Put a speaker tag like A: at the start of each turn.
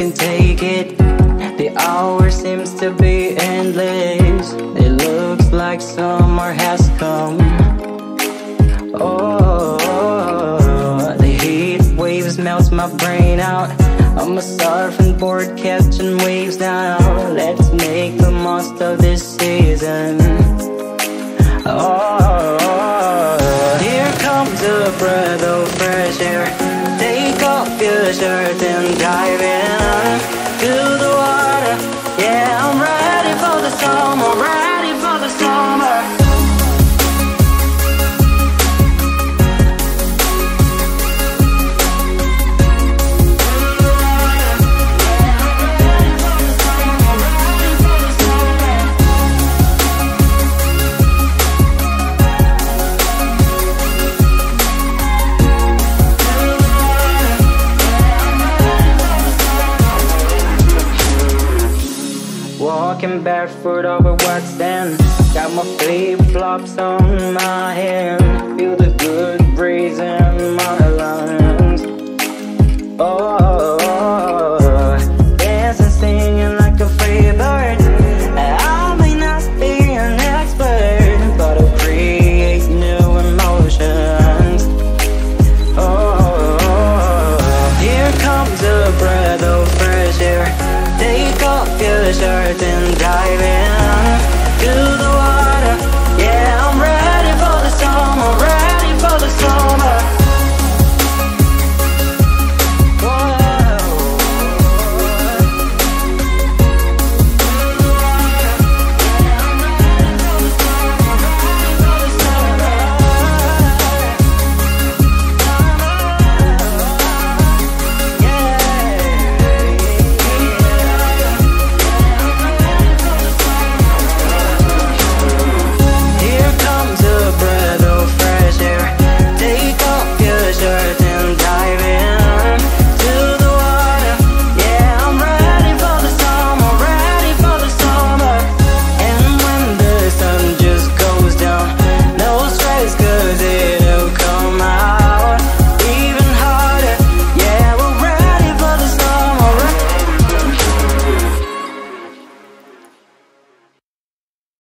A: can take it. The hour seems to be endless. It looks like summer has come. Oh, the heat waves melts my brain out. I'm a surfing board catching waves now. Let's make the most of this season. Oh, here comes a breath of fresh air. Take off your shirt and dive in ready for Walking barefoot over wet sand Got my flip-flops on my hand. Feel the good breeze Take off your shirt and dive in.